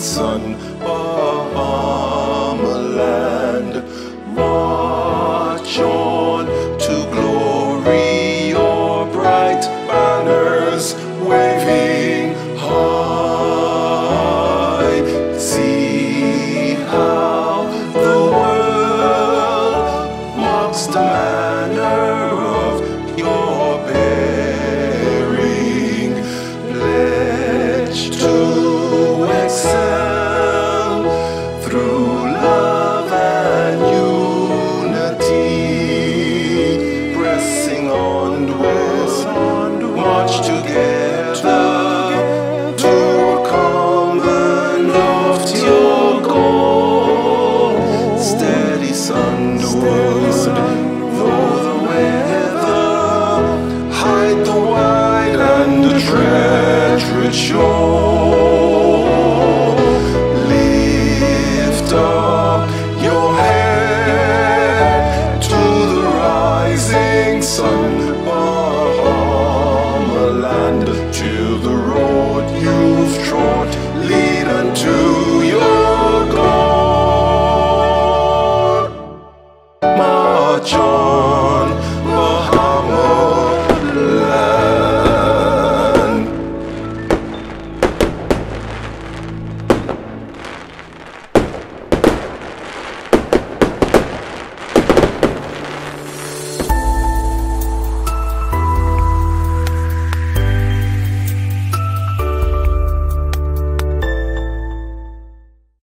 sun, Bahama land. March on to glory, your bright banners waving high. See how the world mocks the manner The weather hide the and treacherous shore.